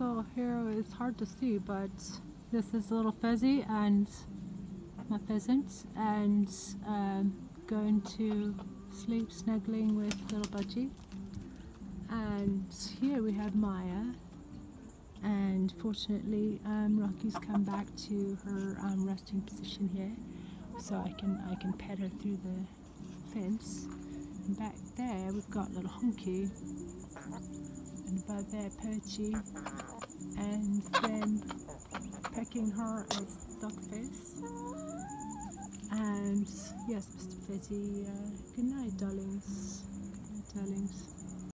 So here it's hard to see, but this is a little Fuzzy and my pheasant, and um, going to sleep snuggling with little Budgie. And here we have Maya, and fortunately um, Rocky's come back to her um, resting position here, so I can I can pet her through the fence. And back there we've got little Honky, above there Perchy, and then pecking her is Duckface. And yes, Mr. Fezzy, uh, good night, darlings. Good night, darlings.